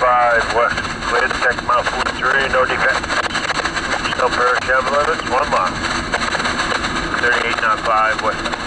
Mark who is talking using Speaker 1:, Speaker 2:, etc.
Speaker 1: five west. Clear to check Mount 43, no decay travel limits, one mile. 38 knot 5 west.